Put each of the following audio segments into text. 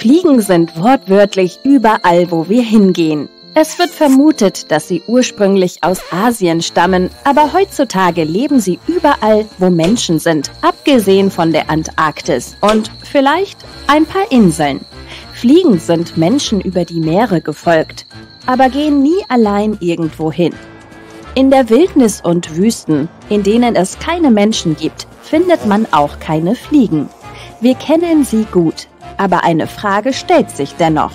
Fliegen sind wortwörtlich überall, wo wir hingehen. Es wird vermutet, dass sie ursprünglich aus Asien stammen, aber heutzutage leben sie überall, wo Menschen sind, abgesehen von der Antarktis und vielleicht ein paar Inseln. Fliegen sind Menschen über die Meere gefolgt, aber gehen nie allein irgendwo hin. In der Wildnis und Wüsten, in denen es keine Menschen gibt, findet man auch keine Fliegen. Wir kennen sie gut, aber eine Frage stellt sich dennoch.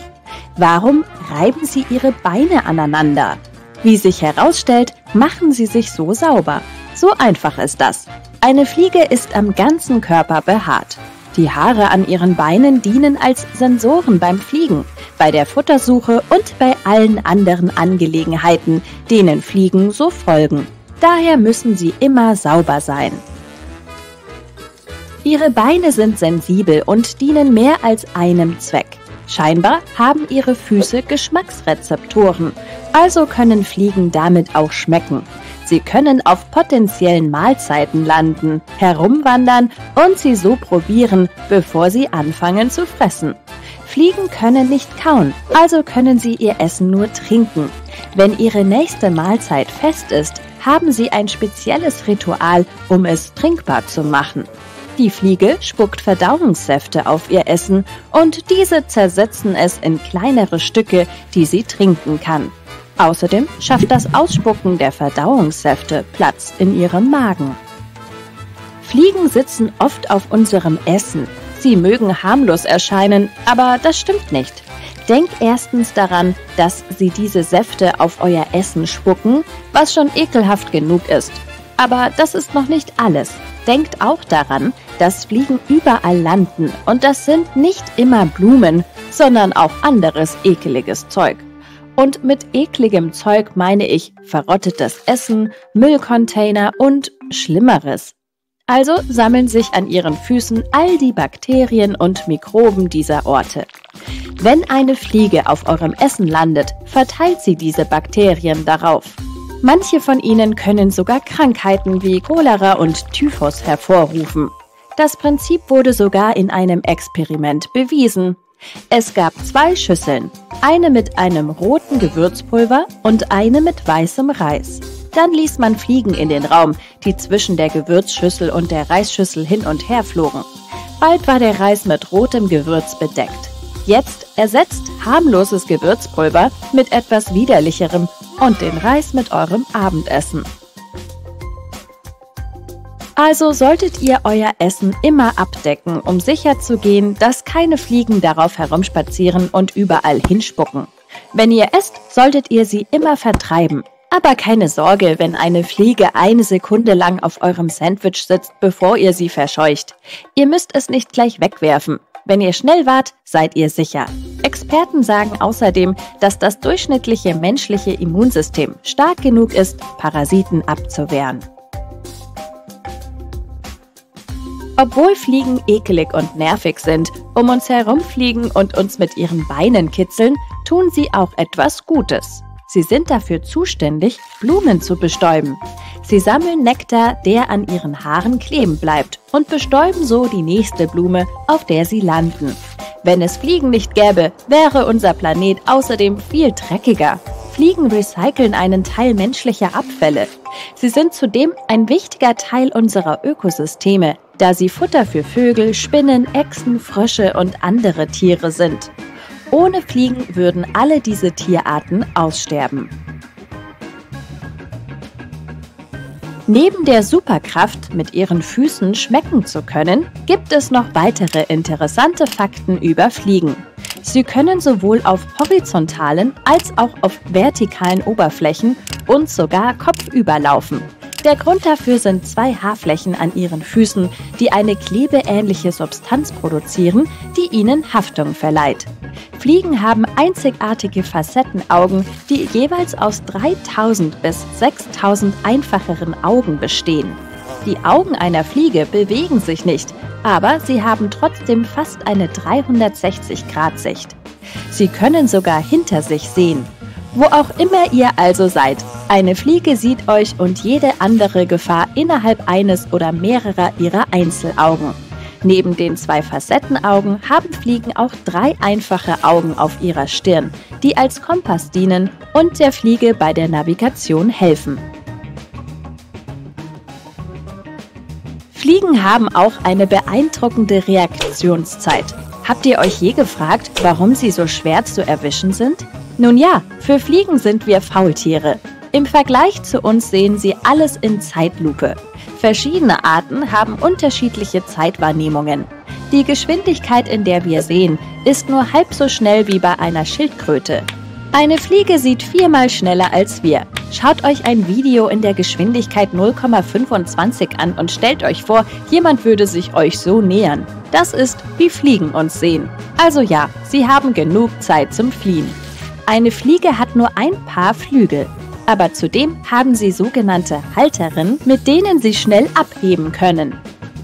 Warum reiben sie ihre Beine aneinander? Wie sich herausstellt, machen sie sich so sauber. So einfach ist das. Eine Fliege ist am ganzen Körper behaart. Die Haare an ihren Beinen dienen als Sensoren beim Fliegen, bei der Futtersuche und bei allen anderen Angelegenheiten, denen Fliegen so folgen. Daher müssen sie immer sauber sein. Ihre Beine sind sensibel und dienen mehr als einem Zweck. Scheinbar haben ihre Füße Geschmacksrezeptoren, also können Fliegen damit auch schmecken. Sie können auf potenziellen Mahlzeiten landen, herumwandern und sie so probieren, bevor sie anfangen zu fressen. Fliegen können nicht kauen, also können sie ihr Essen nur trinken. Wenn ihre nächste Mahlzeit fest ist, haben sie ein spezielles Ritual, um es trinkbar zu machen. Die Fliege spuckt Verdauungssäfte auf ihr Essen und diese zersetzen es in kleinere Stücke, die sie trinken kann. Außerdem schafft das Ausspucken der Verdauungssäfte Platz in ihrem Magen. Fliegen sitzen oft auf unserem Essen. Sie mögen harmlos erscheinen, aber das stimmt nicht. Denkt erstens daran, dass sie diese Säfte auf euer Essen spucken, was schon ekelhaft genug ist. Aber das ist noch nicht alles. Denkt auch daran, dass Fliegen überall landen und das sind nicht immer Blumen, sondern auch anderes ekeliges Zeug. Und mit ekligem Zeug meine ich verrottetes Essen, Müllcontainer und Schlimmeres. Also sammeln sich an ihren Füßen all die Bakterien und Mikroben dieser Orte. Wenn eine Fliege auf eurem Essen landet, verteilt sie diese Bakterien darauf. Manche von ihnen können sogar Krankheiten wie Cholera und Typhus hervorrufen. Das Prinzip wurde sogar in einem Experiment bewiesen. Es gab zwei Schüsseln, eine mit einem roten Gewürzpulver und eine mit weißem Reis. Dann ließ man Fliegen in den Raum, die zwischen der Gewürzschüssel und der Reisschüssel hin und her flogen. Bald war der Reis mit rotem Gewürz bedeckt. Jetzt ersetzt harmloses Gewürzpulver mit etwas widerlicherem und den Reis mit eurem Abendessen. Also solltet ihr euer Essen immer abdecken, um sicherzugehen, dass keine Fliegen darauf herumspazieren und überall hinspucken. Wenn ihr esst, solltet ihr sie immer vertreiben. Aber keine Sorge, wenn eine Fliege eine Sekunde lang auf eurem Sandwich sitzt, bevor ihr sie verscheucht. Ihr müsst es nicht gleich wegwerfen. Wenn ihr schnell wart, seid ihr sicher. Experten sagen außerdem, dass das durchschnittliche menschliche Immunsystem stark genug ist, Parasiten abzuwehren. Obwohl Fliegen ekelig und nervig sind, um uns herumfliegen und uns mit ihren Beinen kitzeln, tun sie auch etwas Gutes. Sie sind dafür zuständig, Blumen zu bestäuben. Sie sammeln Nektar, der an ihren Haaren kleben bleibt und bestäuben so die nächste Blume, auf der sie landen. Wenn es Fliegen nicht gäbe, wäre unser Planet außerdem viel dreckiger. Fliegen recyceln einen Teil menschlicher Abfälle. Sie sind zudem ein wichtiger Teil unserer Ökosysteme, da sie Futter für Vögel, Spinnen, Echsen, Frösche und andere Tiere sind. Ohne Fliegen würden alle diese Tierarten aussterben. Neben der Superkraft, mit ihren Füßen schmecken zu können, gibt es noch weitere interessante Fakten über Fliegen. Sie können sowohl auf horizontalen als auch auf vertikalen Oberflächen und sogar kopfüber laufen. Der Grund dafür sind zwei Haarflächen an ihren Füßen, die eine klebeähnliche Substanz produzieren, die ihnen Haftung verleiht. Fliegen haben einzigartige Facettenaugen, die jeweils aus 3000 bis 6000 einfacheren Augen bestehen. Die Augen einer Fliege bewegen sich nicht, aber sie haben trotzdem fast eine 360-Grad-Sicht. Sie können sogar hinter sich sehen. Wo auch immer ihr also seid, eine Fliege sieht euch und jede andere Gefahr innerhalb eines oder mehrerer ihrer Einzelaugen. Neben den zwei Facettenaugen haben Fliegen auch drei einfache Augen auf ihrer Stirn, die als Kompass dienen und der Fliege bei der Navigation helfen. Fliegen haben auch eine beeindruckende Reaktionszeit. Habt ihr euch je gefragt, warum sie so schwer zu erwischen sind? Nun ja, für Fliegen sind wir Faultiere. Im Vergleich zu uns sehen sie alles in Zeitlupe. Verschiedene Arten haben unterschiedliche Zeitwahrnehmungen. Die Geschwindigkeit, in der wir sehen, ist nur halb so schnell wie bei einer Schildkröte. Eine Fliege sieht viermal schneller als wir. Schaut euch ein Video in der Geschwindigkeit 0,25 an und stellt euch vor, jemand würde sich euch so nähern. Das ist, wie Fliegen uns sehen. Also ja, sie haben genug Zeit zum Fliehen. Eine Fliege hat nur ein Paar Flügel aber zudem haben sie sogenannte Halterinnen, mit denen sie schnell abheben können.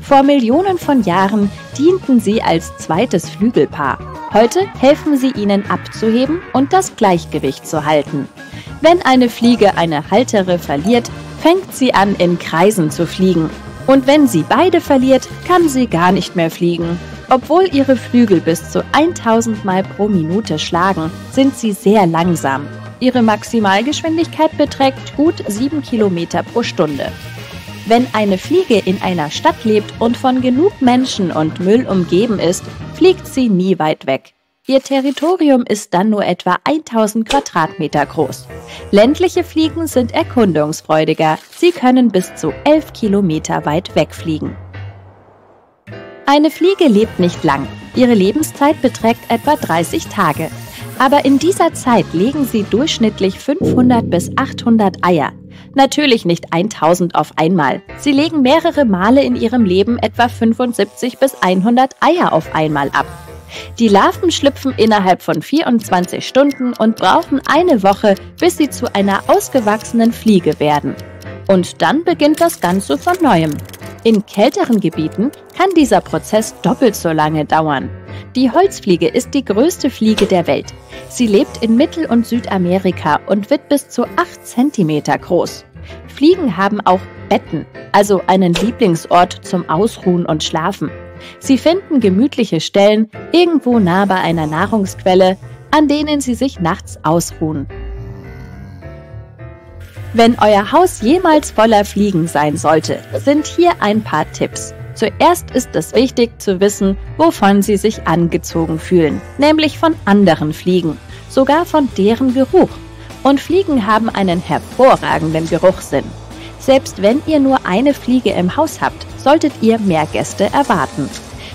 Vor Millionen von Jahren dienten sie als zweites Flügelpaar. Heute helfen sie ihnen abzuheben und das Gleichgewicht zu halten. Wenn eine Fliege eine Haltere verliert, fängt sie an, in Kreisen zu fliegen. Und wenn sie beide verliert, kann sie gar nicht mehr fliegen. Obwohl ihre Flügel bis zu 1000 Mal pro Minute schlagen, sind sie sehr langsam. Ihre Maximalgeschwindigkeit beträgt gut 7 km pro Stunde. Wenn eine Fliege in einer Stadt lebt und von genug Menschen und Müll umgeben ist, fliegt sie nie weit weg. Ihr Territorium ist dann nur etwa 1000 Quadratmeter groß. Ländliche Fliegen sind erkundungsfreudiger. Sie können bis zu 11 Kilometer weit wegfliegen. Eine Fliege lebt nicht lang. Ihre Lebenszeit beträgt etwa 30 Tage. Aber in dieser Zeit legen sie durchschnittlich 500 bis 800 Eier. Natürlich nicht 1000 auf einmal. Sie legen mehrere Male in ihrem Leben etwa 75 bis 100 Eier auf einmal ab. Die Larven schlüpfen innerhalb von 24 Stunden und brauchen eine Woche, bis sie zu einer ausgewachsenen Fliege werden. Und dann beginnt das Ganze von neuem. In kälteren Gebieten kann dieser Prozess doppelt so lange dauern. Die Holzfliege ist die größte Fliege der Welt. Sie lebt in Mittel- und Südamerika und wird bis zu 8 cm groß. Fliegen haben auch Betten, also einen Lieblingsort zum Ausruhen und Schlafen. Sie finden gemütliche Stellen irgendwo nah bei einer Nahrungsquelle, an denen sie sich nachts ausruhen. Wenn euer Haus jemals voller Fliegen sein sollte, sind hier ein paar Tipps. Zuerst ist es wichtig zu wissen, wovon sie sich angezogen fühlen, nämlich von anderen Fliegen, sogar von deren Geruch. Und Fliegen haben einen hervorragenden Geruchssinn. Selbst wenn ihr nur eine Fliege im Haus habt, solltet ihr mehr Gäste erwarten.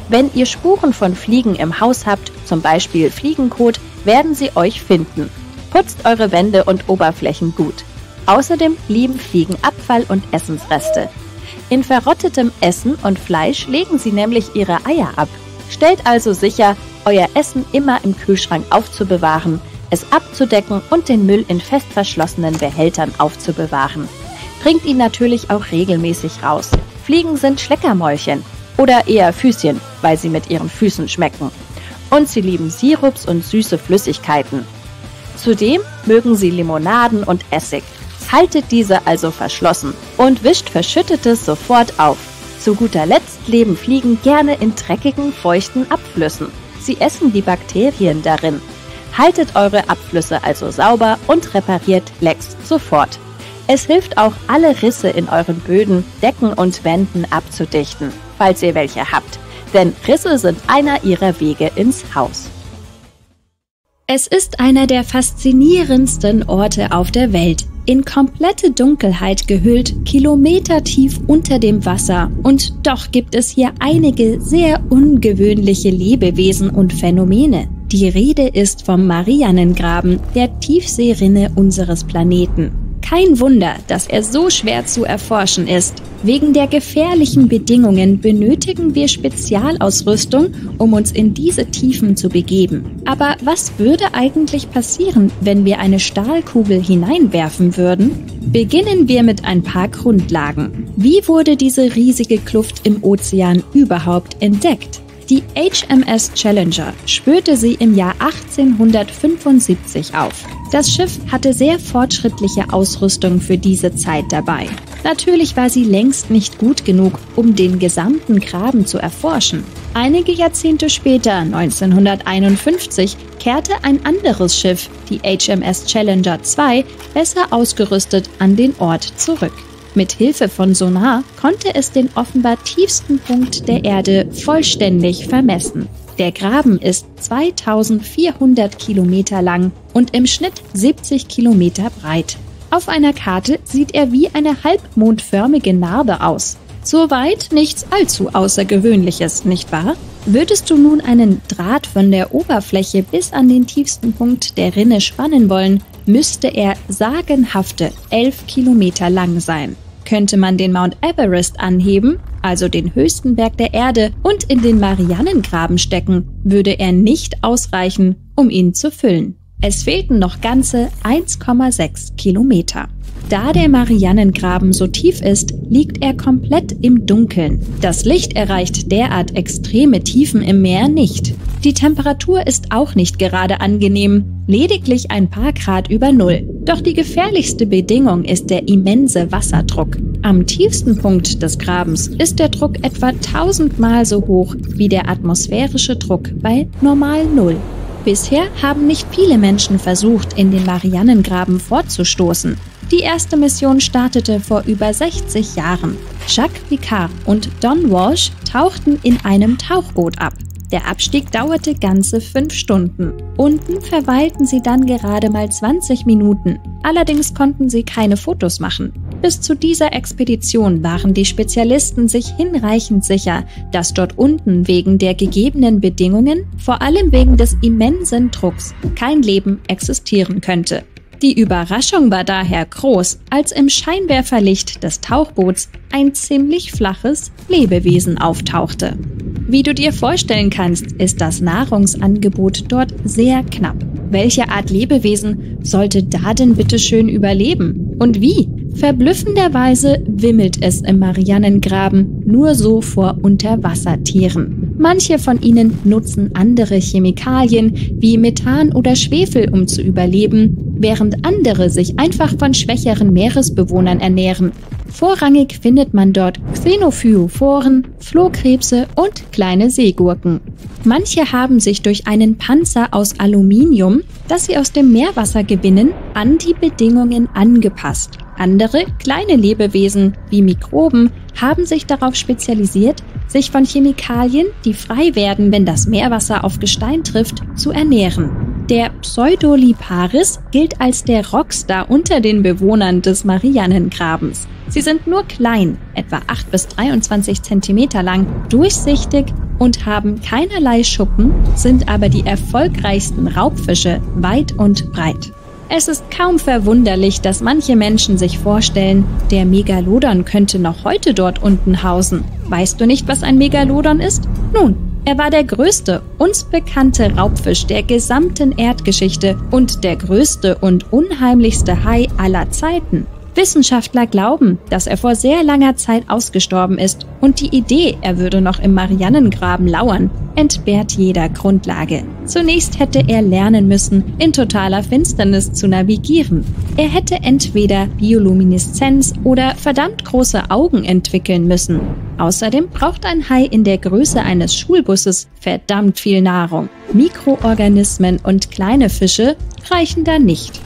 Wenn ihr Spuren von Fliegen im Haus habt, zum Beispiel Fliegenkot, werden sie euch finden. Putzt eure Wände und Oberflächen gut. Außerdem lieben Fliegen Abfall und Essensreste. In verrottetem Essen und Fleisch legen sie nämlich ihre Eier ab. Stellt also sicher, euer Essen immer im Kühlschrank aufzubewahren, es abzudecken und den Müll in fest verschlossenen Behältern aufzubewahren. Bringt ihn natürlich auch regelmäßig raus. Fliegen sind Schleckermäulchen oder eher Füßchen, weil sie mit ihren Füßen schmecken. Und sie lieben Sirups und süße Flüssigkeiten. Zudem mögen sie Limonaden und Essig. Haltet diese also verschlossen und wischt Verschüttetes sofort auf. Zu guter Letzt leben Fliegen gerne in dreckigen, feuchten Abflüssen. Sie essen die Bakterien darin. Haltet eure Abflüsse also sauber und repariert Lecks sofort. Es hilft auch, alle Risse in euren Böden, Decken und Wänden abzudichten, falls ihr welche habt. Denn Risse sind einer ihrer Wege ins Haus. Es ist einer der faszinierendsten Orte auf der Welt, in komplette Dunkelheit gehüllt, kilometertief unter dem Wasser. Und doch gibt es hier einige sehr ungewöhnliche Lebewesen und Phänomene. Die Rede ist vom Marianengraben, der Tiefseerinne unseres Planeten. Kein Wunder, dass er so schwer zu erforschen ist. Wegen der gefährlichen Bedingungen benötigen wir Spezialausrüstung, um uns in diese Tiefen zu begeben. Aber was würde eigentlich passieren, wenn wir eine Stahlkugel hineinwerfen würden? Beginnen wir mit ein paar Grundlagen. Wie wurde diese riesige Kluft im Ozean überhaupt entdeckt? Die HMS Challenger spürte sie im Jahr 1875 auf. Das Schiff hatte sehr fortschrittliche Ausrüstung für diese Zeit dabei. Natürlich war sie längst nicht gut genug, um den gesamten Graben zu erforschen. Einige Jahrzehnte später, 1951, kehrte ein anderes Schiff, die HMS Challenger 2, besser ausgerüstet an den Ort zurück. Mit Hilfe von Sonar konnte es den offenbar tiefsten Punkt der Erde vollständig vermessen. Der Graben ist 2400 Kilometer lang und im Schnitt 70 Kilometer breit. Auf einer Karte sieht er wie eine halbmondförmige Narbe aus. Soweit nichts allzu Außergewöhnliches, nicht wahr? Würdest du nun einen Draht von der Oberfläche bis an den tiefsten Punkt der Rinne spannen wollen, müsste er sagenhafte 11 Kilometer lang sein. Könnte man den Mount Everest anheben, also den höchsten Berg der Erde, und in den Marianengraben stecken, würde er nicht ausreichen, um ihn zu füllen. Es fehlten noch ganze 1,6 Kilometer. Da der Marianengraben so tief ist, liegt er komplett im Dunkeln. Das Licht erreicht derart extreme Tiefen im Meer nicht. Die Temperatur ist auch nicht gerade angenehm, lediglich ein paar Grad über Null. Doch die gefährlichste Bedingung ist der immense Wasserdruck. Am tiefsten Punkt des Grabens ist der Druck etwa tausendmal so hoch wie der atmosphärische Druck bei normal Null. Bisher haben nicht viele Menschen versucht, in den Marianengraben vorzustoßen. Die erste Mission startete vor über 60 Jahren. Jacques Picard und Don Walsh tauchten in einem Tauchboot ab. Der Abstieg dauerte ganze fünf Stunden. Unten verweilten sie dann gerade mal 20 Minuten. Allerdings konnten sie keine Fotos machen. Bis zu dieser Expedition waren die Spezialisten sich hinreichend sicher, dass dort unten wegen der gegebenen Bedingungen, vor allem wegen des immensen Drucks, kein Leben existieren könnte. Die Überraschung war daher groß, als im Scheinwerferlicht des Tauchboots ein ziemlich flaches Lebewesen auftauchte. Wie du dir vorstellen kannst, ist das Nahrungsangebot dort sehr knapp. Welche Art Lebewesen sollte da denn bitte schön überleben? Und wie? Verblüffenderweise wimmelt es im Marianengraben nur so vor Unterwassertieren. Manche von ihnen nutzen andere Chemikalien wie Methan oder Schwefel, um zu überleben, während andere sich einfach von schwächeren Meeresbewohnern ernähren. Vorrangig findet man dort Xenophyoforen, Flohkrebse und kleine Seegurken. Manche haben sich durch einen Panzer aus Aluminium, das sie aus dem Meerwasser gewinnen, an die Bedingungen angepasst. Andere kleine Lebewesen wie Mikroben haben sich darauf spezialisiert, sich von Chemikalien, die frei werden, wenn das Meerwasser auf Gestein trifft, zu ernähren. Der Pseudoliparis gilt als der Rockstar unter den Bewohnern des Marianengrabens. Sie sind nur klein, etwa 8 bis 23 Zentimeter lang, durchsichtig und haben keinerlei Schuppen, sind aber die erfolgreichsten Raubfische weit und breit. Es ist kaum verwunderlich, dass manche Menschen sich vorstellen, der Megalodon könnte noch heute dort unten hausen. Weißt du nicht, was ein Megalodon ist? Nun, er war der größte uns bekannte Raubfisch der gesamten Erdgeschichte und der größte und unheimlichste Hai aller Zeiten. Wissenschaftler glauben, dass er vor sehr langer Zeit ausgestorben ist und die Idee, er würde noch im Marianengraben lauern, entbehrt jeder Grundlage. Zunächst hätte er lernen müssen, in totaler Finsternis zu navigieren. Er hätte entweder Biolumineszenz oder verdammt große Augen entwickeln müssen. Außerdem braucht ein Hai in der Größe eines Schulbusses verdammt viel Nahrung. Mikroorganismen und kleine Fische reichen da nicht.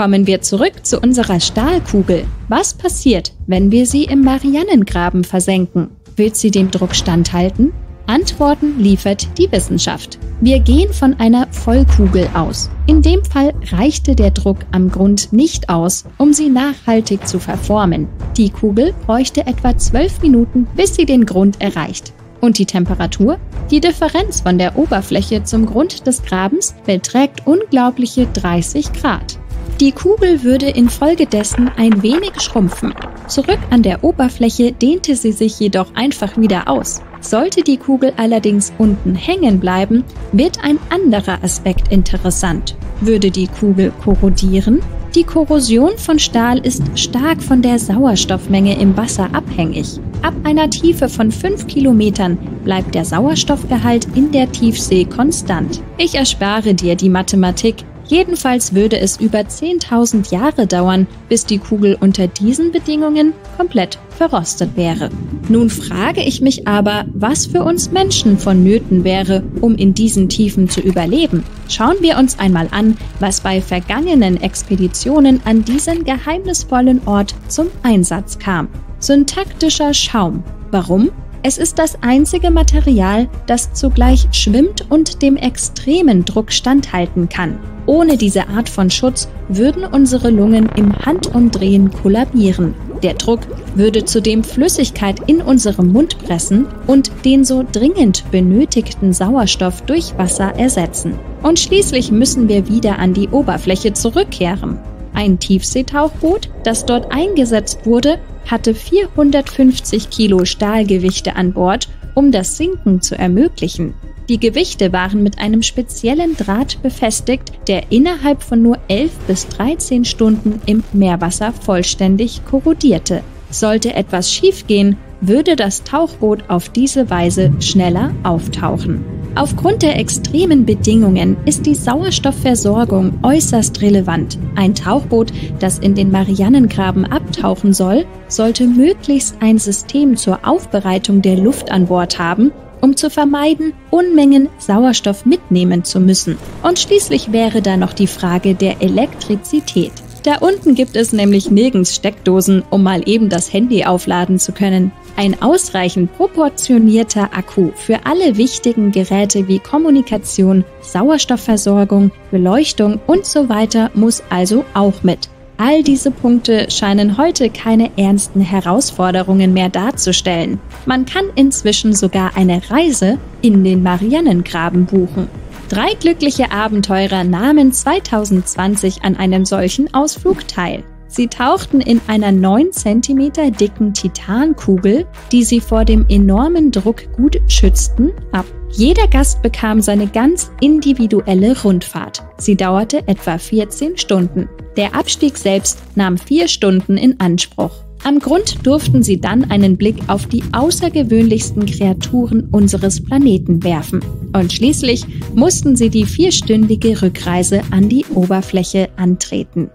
Kommen wir zurück zu unserer Stahlkugel. Was passiert, wenn wir sie im Marianengraben versenken? Wird sie dem Druck standhalten? Antworten liefert die Wissenschaft. Wir gehen von einer Vollkugel aus. In dem Fall reichte der Druck am Grund nicht aus, um sie nachhaltig zu verformen. Die Kugel bräuchte etwa zwölf Minuten, bis sie den Grund erreicht. Und die Temperatur? Die Differenz von der Oberfläche zum Grund des Grabens beträgt unglaubliche 30 Grad. Die Kugel würde infolgedessen ein wenig schrumpfen. Zurück an der Oberfläche dehnte sie sich jedoch einfach wieder aus. Sollte die Kugel allerdings unten hängen bleiben, wird ein anderer Aspekt interessant. Würde die Kugel korrodieren? Die Korrosion von Stahl ist stark von der Sauerstoffmenge im Wasser abhängig. Ab einer Tiefe von 5 Kilometern bleibt der Sauerstoffgehalt in der Tiefsee konstant. Ich erspare dir die Mathematik, Jedenfalls würde es über 10.000 Jahre dauern, bis die Kugel unter diesen Bedingungen komplett verrostet wäre. Nun frage ich mich aber, was für uns Menschen vonnöten wäre, um in diesen Tiefen zu überleben. Schauen wir uns einmal an, was bei vergangenen Expeditionen an diesen geheimnisvollen Ort zum Einsatz kam. Syntaktischer Schaum. Warum? Es ist das einzige Material, das zugleich schwimmt und dem extremen Druck standhalten kann. Ohne diese Art von Schutz würden unsere Lungen im Handumdrehen kollabieren. Der Druck würde zudem Flüssigkeit in unserem Mund pressen und den so dringend benötigten Sauerstoff durch Wasser ersetzen. Und schließlich müssen wir wieder an die Oberfläche zurückkehren. Ein Tiefseetauchboot, das dort eingesetzt wurde, hatte 450 Kilo Stahlgewichte an Bord, um das Sinken zu ermöglichen. Die Gewichte waren mit einem speziellen Draht befestigt, der innerhalb von nur 11 bis 13 Stunden im Meerwasser vollständig korrodierte. Sollte etwas schiefgehen, würde das Tauchboot auf diese Weise schneller auftauchen. Aufgrund der extremen Bedingungen ist die Sauerstoffversorgung äußerst relevant. Ein Tauchboot, das in den Marianengraben abtauchen soll, sollte möglichst ein System zur Aufbereitung der Luft an Bord haben, um zu vermeiden, Unmengen Sauerstoff mitnehmen zu müssen. Und schließlich wäre da noch die Frage der Elektrizität. Da unten gibt es nämlich nirgends Steckdosen, um mal eben das Handy aufladen zu können. Ein ausreichend proportionierter Akku für alle wichtigen Geräte wie Kommunikation, Sauerstoffversorgung, Beleuchtung und so weiter muss also auch mit. All diese Punkte scheinen heute keine ernsten Herausforderungen mehr darzustellen. Man kann inzwischen sogar eine Reise in den Marianengraben buchen. Drei glückliche Abenteurer nahmen 2020 an einem solchen Ausflug teil. Sie tauchten in einer 9 cm dicken Titankugel, die sie vor dem enormen Druck gut schützten, ab. Jeder Gast bekam seine ganz individuelle Rundfahrt. Sie dauerte etwa 14 Stunden. Der Abstieg selbst nahm vier Stunden in Anspruch. Am Grund durften sie dann einen Blick auf die außergewöhnlichsten Kreaturen unseres Planeten werfen. Und schließlich mussten sie die vierstündige Rückreise an die Oberfläche antreten.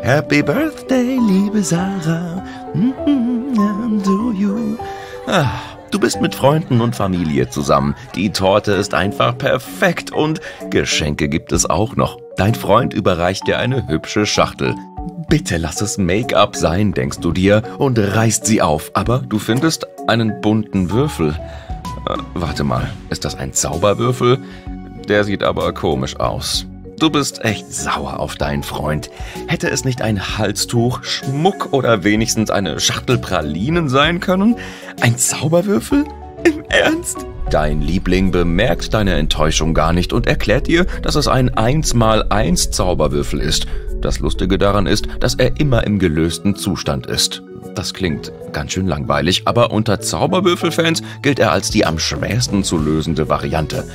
Happy Birthday, liebe Sarah. Mm-hmm, to you. Ah, du bist mit Freunden und Familie zusammen. Die Torte ist einfach perfekt und Geschenke gibt es auch noch. Dein Freund überreicht dir eine hübsche Schachtel. Bitte lass es Make-up sein, denkst du dir, und reißt sie auf. Aber du findest einen bunten Würfel. Äh, warte mal, ist das ein Zauberwürfel? Der sieht aber komisch aus. Du bist echt sauer auf deinen Freund. Hätte es nicht ein Halstuch, Schmuck oder wenigstens eine Schachtel Pralinen sein können? Ein Zauberwürfel? Im Ernst? Dein Liebling bemerkt deine Enttäuschung gar nicht und erklärt dir, dass es ein 1x1 Zauberwürfel ist. Das Lustige daran ist, dass er immer im gelösten Zustand ist. Das klingt ganz schön langweilig, aber unter Zauberwürfelfans gilt er als die am schwersten zu lösende Variante.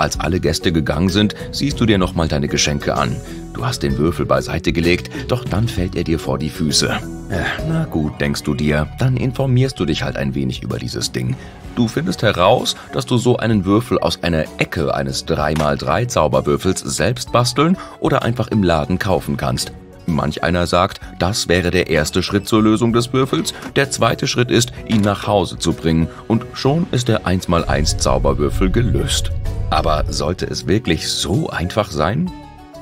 Als alle Gäste gegangen sind, siehst du dir nochmal deine Geschenke an. Du hast den Würfel beiseite gelegt, doch dann fällt er dir vor die Füße. Äh, na gut, denkst du dir, dann informierst du dich halt ein wenig über dieses Ding. Du findest heraus, dass du so einen Würfel aus einer Ecke eines 3x3 Zauberwürfels selbst basteln oder einfach im Laden kaufen kannst. Manch einer sagt, das wäre der erste Schritt zur Lösung des Würfels. Der zweite Schritt ist, ihn nach Hause zu bringen und schon ist der 1x1 Zauberwürfel gelöst. Aber sollte es wirklich so einfach sein?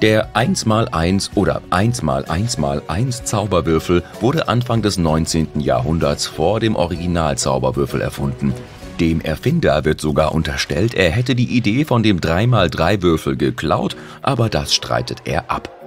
Der 1x1 oder 1x1x1 Zauberwürfel wurde Anfang des 19. Jahrhunderts vor dem Original-Zauberwürfel erfunden. Dem Erfinder wird sogar unterstellt, er hätte die Idee von dem 3x3 Würfel geklaut, aber das streitet er ab.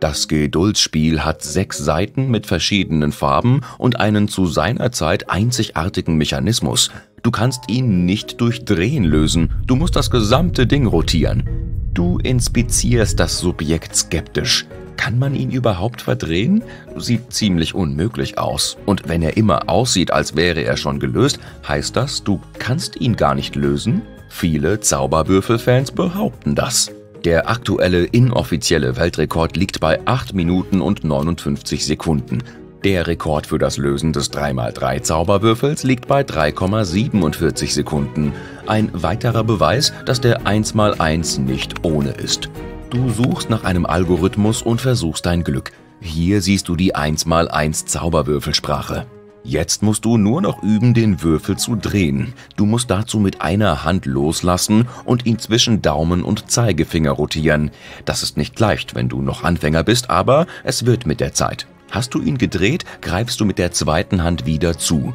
Das Geduldsspiel hat sechs Seiten mit verschiedenen Farben und einen zu seiner Zeit einzigartigen Mechanismus. Du kannst ihn nicht durch Drehen lösen, du musst das gesamte Ding rotieren. Du inspizierst das Subjekt skeptisch. Kann man ihn überhaupt verdrehen? Sieht ziemlich unmöglich aus. Und wenn er immer aussieht, als wäre er schon gelöst, heißt das, du kannst ihn gar nicht lösen? Viele Zauberwürfelfans behaupten das. Der aktuelle inoffizielle Weltrekord liegt bei 8 Minuten und 59 Sekunden. Der Rekord für das Lösen des 3x3 Zauberwürfels liegt bei 3,47 Sekunden. Ein weiterer Beweis, dass der 1x1 nicht ohne ist. Du suchst nach einem Algorithmus und versuchst dein Glück. Hier siehst du die 1x1 Zauberwürfelsprache. Jetzt musst du nur noch üben, den Würfel zu drehen. Du musst dazu mit einer Hand loslassen und ihn zwischen Daumen und Zeigefinger rotieren. Das ist nicht leicht, wenn du noch Anfänger bist, aber es wird mit der Zeit. Hast du ihn gedreht, greifst du mit der zweiten Hand wieder zu.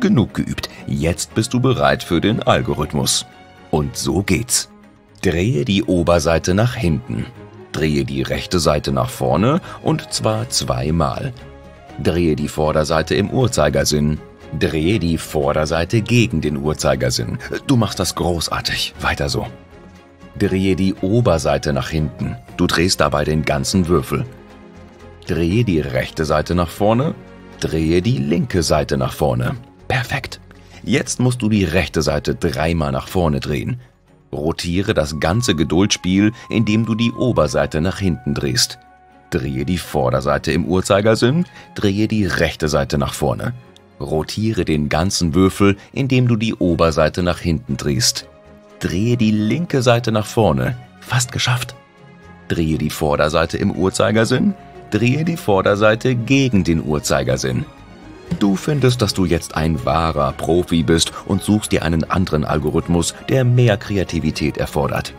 Genug geübt. Jetzt bist du bereit für den Algorithmus. Und so geht's. Drehe die Oberseite nach hinten. Drehe die rechte Seite nach vorne und zwar zweimal. Drehe die Vorderseite im Uhrzeigersinn. Drehe die Vorderseite gegen den Uhrzeigersinn. Du machst das großartig. Weiter so. Drehe die Oberseite nach hinten. Du drehst dabei den ganzen Würfel. Drehe die rechte Seite nach vorne. Drehe die linke Seite nach vorne. Perfekt. Jetzt musst du die rechte Seite dreimal nach vorne drehen. Rotiere das ganze Geduldsspiel, indem du die Oberseite nach hinten drehst. Drehe die Vorderseite im Uhrzeigersinn, drehe die rechte Seite nach vorne. Rotiere den ganzen Würfel, indem du die Oberseite nach hinten drehst. Drehe die linke Seite nach vorne. Fast geschafft. Drehe die Vorderseite im Uhrzeigersinn, drehe die Vorderseite gegen den Uhrzeigersinn. Du findest, dass du jetzt ein wahrer Profi bist und suchst dir einen anderen Algorithmus, der mehr Kreativität erfordert.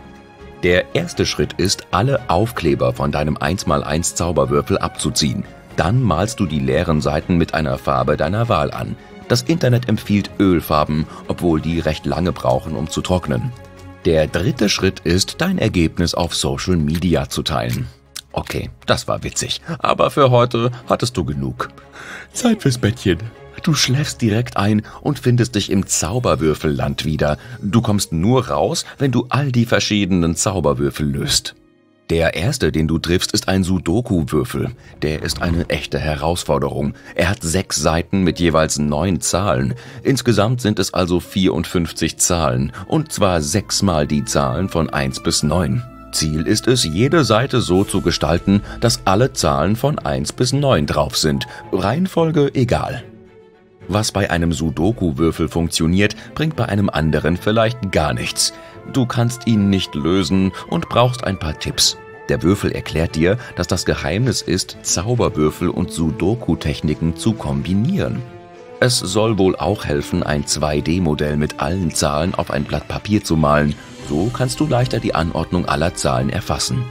Der erste Schritt ist, alle Aufkleber von deinem 1x1 Zauberwürfel abzuziehen. Dann malst du die leeren Seiten mit einer Farbe deiner Wahl an. Das Internet empfiehlt Ölfarben, obwohl die recht lange brauchen, um zu trocknen. Der dritte Schritt ist, dein Ergebnis auf Social Media zu teilen. Okay, das war witzig, aber für heute hattest du genug. Zeit fürs Bettchen. Du schläfst direkt ein und findest dich im Zauberwürfelland wieder. Du kommst nur raus, wenn du all die verschiedenen Zauberwürfel löst. Der erste, den du triffst, ist ein Sudoku-Würfel. Der ist eine echte Herausforderung. Er hat sechs Seiten mit jeweils neun Zahlen. Insgesamt sind es also 54 Zahlen. Und zwar sechsmal die Zahlen von eins bis neun. Ziel ist es, jede Seite so zu gestalten, dass alle Zahlen von eins bis neun drauf sind. Reihenfolge egal. Was bei einem Sudoku-Würfel funktioniert, bringt bei einem anderen vielleicht gar nichts. Du kannst ihn nicht lösen und brauchst ein paar Tipps. Der Würfel erklärt dir, dass das Geheimnis ist, Zauberwürfel und Sudoku-Techniken zu kombinieren. Es soll wohl auch helfen, ein 2D-Modell mit allen Zahlen auf ein Blatt Papier zu malen. So kannst du leichter die Anordnung aller Zahlen erfassen.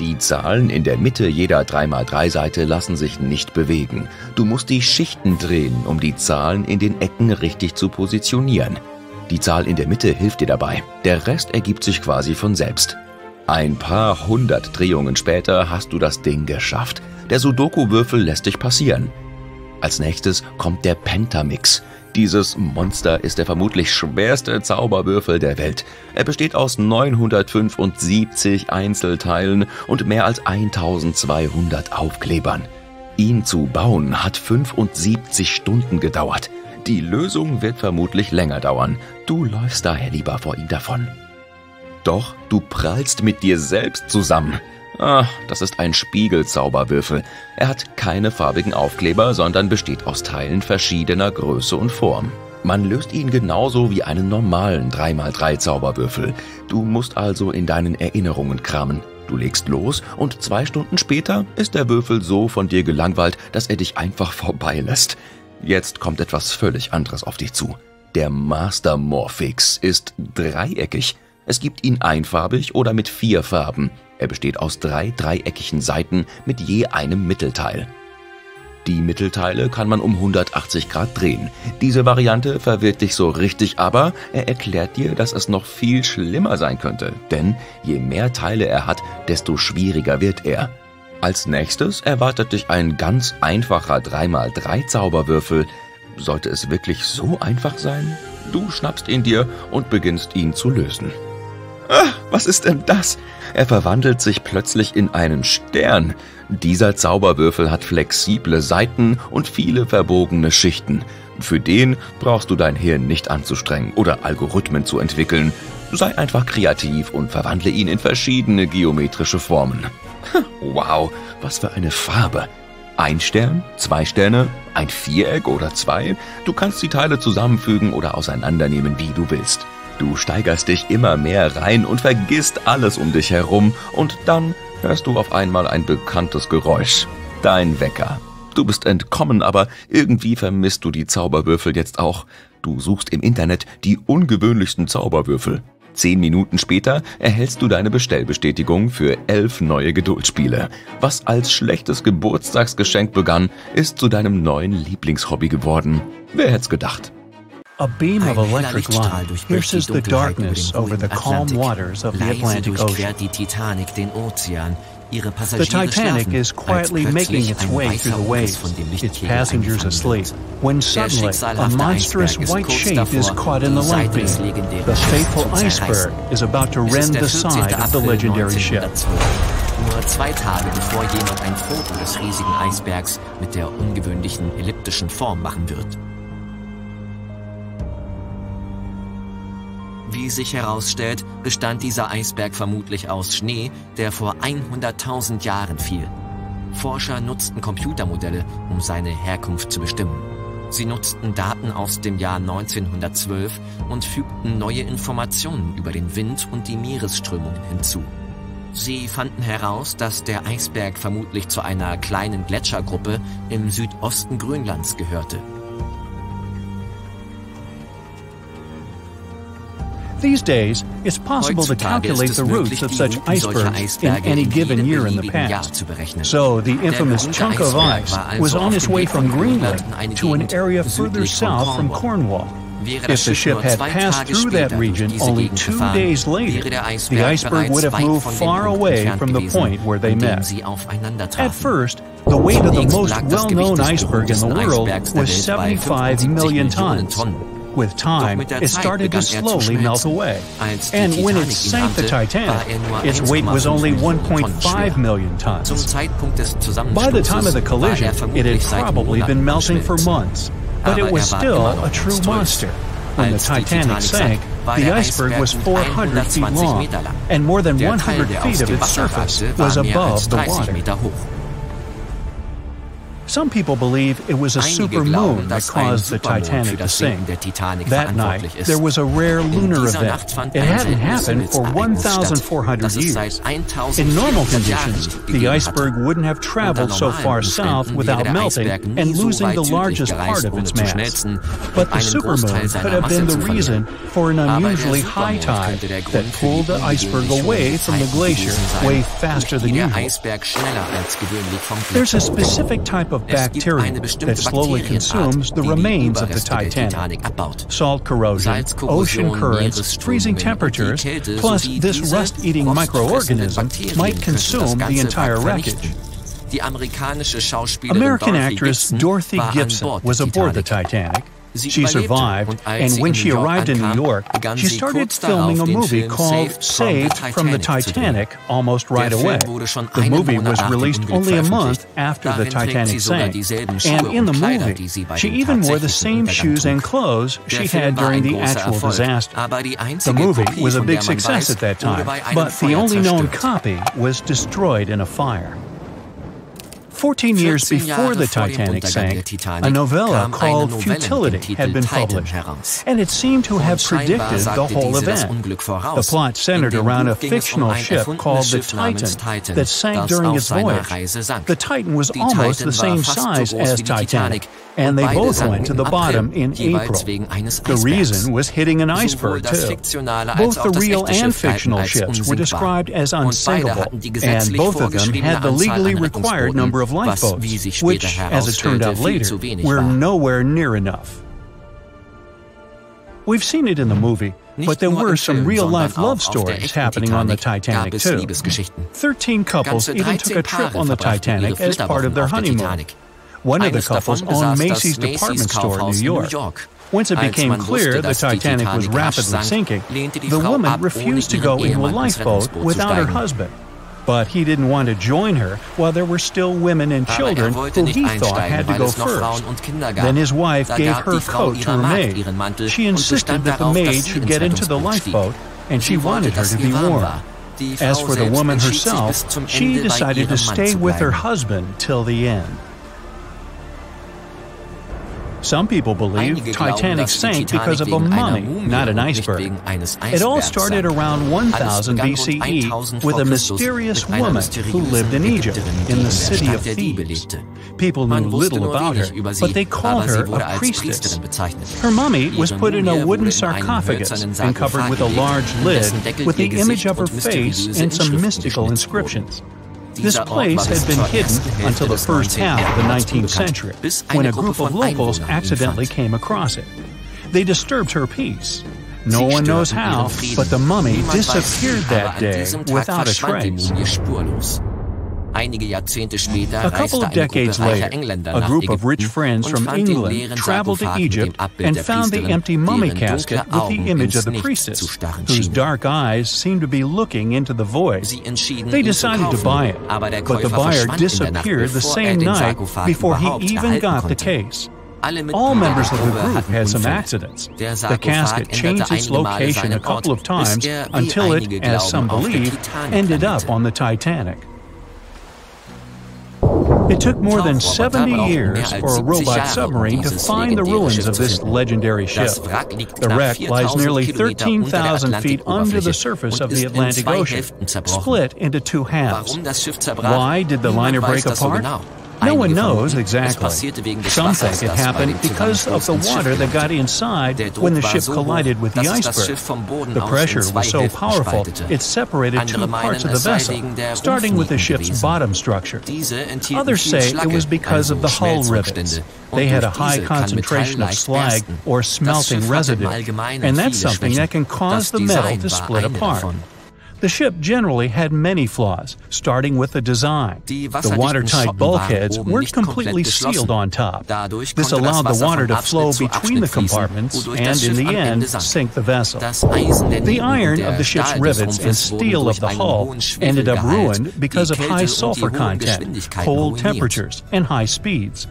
Die Zahlen in der Mitte jeder 3x3-Seite lassen sich nicht bewegen. Du musst die Schichten drehen, um die Zahlen in den Ecken richtig zu positionieren. Die Zahl in der Mitte hilft dir dabei. Der Rest ergibt sich quasi von selbst. Ein paar hundert Drehungen später hast du das Ding geschafft. Der Sudoku-Würfel lässt dich passieren. Als nächstes kommt der Pentamix. Dieses Monster ist der vermutlich schwerste Zauberwürfel der Welt. Er besteht aus 975 Einzelteilen und mehr als 1200 Aufklebern. Ihn zu bauen hat 75 Stunden gedauert. Die Lösung wird vermutlich länger dauern. Du läufst daher lieber vor ihm davon. Doch du prallst mit dir selbst zusammen. Ah, das ist ein Spiegelzauberwürfel. Er hat keine farbigen Aufkleber, sondern besteht aus Teilen verschiedener Größe und Form. Man löst ihn genauso wie einen normalen 3x3 Zauberwürfel. Du musst also in deinen Erinnerungen kramen. Du legst los und zwei Stunden später ist der Würfel so von dir gelangweilt, dass er dich einfach vorbeilässt. Jetzt kommt etwas völlig anderes auf dich zu. Der Master Morphix ist dreieckig. Es gibt ihn einfarbig oder mit vier Farben. Er besteht aus drei dreieckigen Seiten mit je einem Mittelteil. Die Mittelteile kann man um 180 Grad drehen. Diese Variante verwirrt dich so richtig, aber er erklärt dir, dass es noch viel schlimmer sein könnte. Denn je mehr Teile er hat, desto schwieriger wird er. Als nächstes erwartet dich ein ganz einfacher 3x3 Zauberwürfel. Sollte es wirklich so einfach sein? Du schnappst ihn dir und beginnst ihn zu lösen. Ah, was ist denn das? Er verwandelt sich plötzlich in einen Stern. Dieser Zauberwürfel hat flexible Seiten und viele verbogene Schichten. Für den brauchst du dein Hirn nicht anzustrengen oder Algorithmen zu entwickeln. Sei einfach kreativ und verwandle ihn in verschiedene geometrische Formen. Wow, was für eine Farbe. Ein Stern, zwei Sterne, ein Viereck oder zwei. Du kannst die Teile zusammenfügen oder auseinandernehmen, wie du willst. Du steigerst dich immer mehr rein und vergisst alles um dich herum und dann hörst du auf einmal ein bekanntes Geräusch. Dein Wecker. Du bist entkommen, aber irgendwie vermisst du die Zauberwürfel jetzt auch. Du suchst im Internet die ungewöhnlichsten Zauberwürfel. Zehn Minuten später erhältst du deine Bestellbestätigung für elf neue Geduldsspiele. Was als schlechtes Geburtstagsgeschenk begann, ist zu deinem neuen Lieblingshobby geworden. Wer hätt's gedacht? A beam of electric light pierces the darkness over the calm waters of the Atlantic Ocean. The Titanic is quietly making its way through the waves, its passengers asleep, when suddenly a monstrous white shape is caught in the light beam. The fateful iceberg is about to rend the side of the legendary ship. Nur zwei Tage bevor jemand ein Foto des riesigen Eisbergs mit der ungewöhnlichen elliptischen Form machen wird. Wie sich herausstellt, bestand dieser Eisberg vermutlich aus Schnee, der vor 100.000 Jahren fiel. Forscher nutzten Computermodelle, um seine Herkunft zu bestimmen. Sie nutzten Daten aus dem Jahr 1912 und fügten neue Informationen über den Wind und die Meeresströmungen hinzu. Sie fanden heraus, dass der Eisberg vermutlich zu einer kleinen Gletschergruppe im Südosten Grönlands gehörte. These days, it's possible to calculate the roots of such icebergs in any given year in the past. So the infamous chunk of ice was on its way from Greenland to an area further south from Cornwall. If the ship had passed through that region only two days later, the iceberg would have moved far away from the point where they met. At first, the weight of the most well-known iceberg in the world was 75 million tons with time, it started to slowly melt away. And when it sank the Titanic, its weight was only 1.5 million tons. By the time of the collision, it had probably been melting for months, but it was still a true monster. When the Titanic sank, the iceberg was 400 feet long, and more than 100 feet of its surface was above the water. Some people believe it was a supermoon that caused the Titanic to sink. That night, there was a rare lunar event. It hadn't happened for 1,400 years. In normal conditions, the iceberg wouldn't have traveled so far south without melting and losing the largest part of its mass. But the supermoon could have been the reason for an unusually high tide that pulled the iceberg away from the glacier way faster than usual. There's a specific type of bacteria that slowly consumes the remains of the Titanic. Salt corrosion, ocean currents, freezing temperatures, plus this rust-eating microorganism might consume the entire wreckage. American actress Dorothy Gibson was aboard the Titanic she survived, and when she arrived in New York, she started filming a movie called Saved from the Titanic almost right away. The movie was released only a month after the Titanic sank, and in the movie, she even wore the same shoes and clothes she had during the actual disaster. The movie was a big success at that time, but the only known copy was destroyed in a fire. 14 years before the Titanic sank, a novella called Futility had been published, and it seemed to have predicted the whole event. The plot centered around a fictional ship called the Titan that sank during its voyage. The Titan was almost the same size as Titanic, and they both went to the bottom in April. The reason was hitting an iceberg, too. Both the real and fictional ships were described as unsinkable, and both of them had the legally required number of lifeboats, which, as it turned out later, were nowhere near enough. We've seen it in the movie, but there were some real-life love stories happening on the Titanic too. Thirteen couples even took a trip on the Titanic as part of their honeymoon. One of the couples owned Macy's department store in New York. Once it became clear the Titanic was rapidly sinking, the woman refused to go into a lifeboat without her husband but he didn't want to join her while there were still women and children who he thought had to go first. Then his wife gave her coat to her maid. She insisted that the maid should get into the lifeboat, and she wanted her to be warm. As for the woman herself, she decided to stay with her husband till the end. Some people believe Titanic sank because of a mummy, not an iceberg. It all started around 1000 BCE with a mysterious woman who lived in Egypt, in the city of Thebes. People knew little about her, but they called her a priestess. Her mummy was put in a wooden sarcophagus and covered with a large lid with the image of her face and some mystical inscriptions. This place had been hidden until the first half of the 19th century, when a group of locals accidentally came across it. They disturbed her peace. No one knows how, but the mummy disappeared that day without a trace. A couple of decades later, a group of rich friends from England traveled to Egypt and found the empty mummy casket with the image of the priestess, whose dark eyes seemed to be looking into the void. They decided to buy it, but the buyer disappeared the same night before he even got the case. All members of the group had some accidents. The casket changed its location a couple of times until it, as some believe, ended up on the Titanic. It took more than 70 years for a robot submarine to find the ruins of this legendary ship. The wreck lies nearly 13,000 feet under the surface of the Atlantic Ocean, split into two halves. Why did the liner break apart? No one knows exactly. Some think it happened because of the water that got inside when the ship collided with the iceberg. The pressure was so powerful it separated two parts of the vessel, starting with the ship's bottom structure. Others say it was because of the hull rivets. They had a high concentration of slag or smelting residue, and that's something that can cause the metal to split apart. The ship generally had many flaws, starting with the design. The watertight bulkheads weren't completely sealed on top. This allowed the water to flow between the compartments and, in the end, sink the vessel. The iron of the ship's rivets and steel of the hull ended up ruined because of high sulfur content, cold temperatures, and high speeds.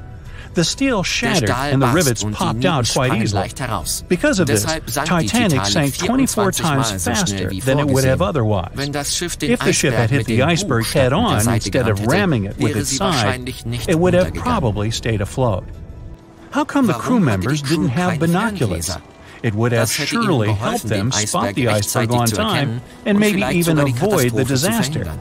The steel shattered and the rivets popped out quite easily. Because of this, Titanic sank 24 times faster than it would have otherwise. If the ship had hit the iceberg head on instead of ramming it with its side, it would have probably stayed afloat. How come the crew members didn't have binoculars? It would have surely helped them spot the iceberg on time and maybe even avoid the disaster.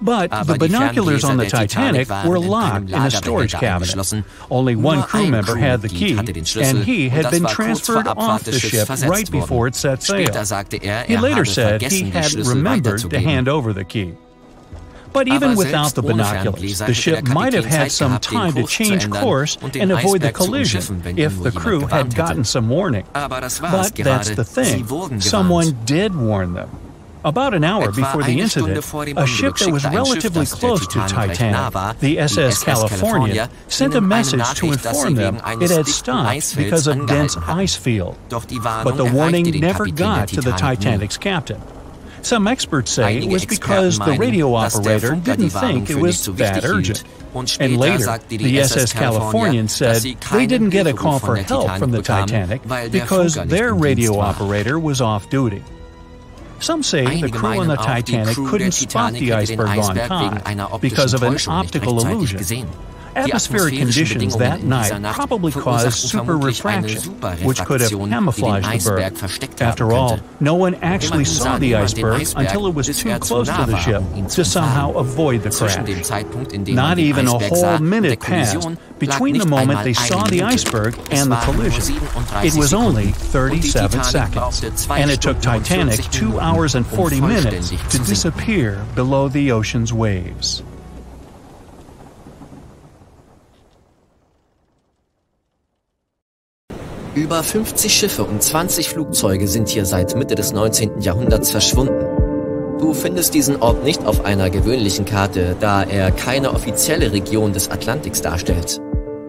But the binoculars on the Titanic were locked in a storage cabinet. Only one crew member had the key, and he had been transferred off the ship right before it set sail. He later said he had remembered to hand over the key. But even without the binoculars, the ship might have had some time to change course and avoid the collision if the crew had gotten some warning. But that's the thing. Someone did warn them. About an hour before the incident, a ship that was relatively close to Titanic, the SS California, sent a message to inform them it had stopped because of dense ice field. But the warning never got to the Titanic's captain. Some experts say it was because the radio operator didn't think it was that urgent. And later, the SS Californian said they didn't get a call for help from the Titanic because their radio operator was off duty. Some say the crew on the Titanic couldn't spot the iceberg on time because of an optical illusion. Atmospheric conditions that night probably caused super refraction, which could have camouflaged the berg. After all, no one actually saw the iceberg until it was too close to the ship to somehow avoid the crash. Not even a whole minute passed between the moment they saw the iceberg and the collision. It was only 37 seconds, and it took Titanic 2 hours and 40 minutes to disappear below the ocean's waves. Über 50 Schiffe und 20 Flugzeuge sind hier seit Mitte des 19. Jahrhunderts verschwunden. Du findest diesen Ort nicht auf einer gewöhnlichen Karte, da er keine offizielle Region des Atlantiks darstellt.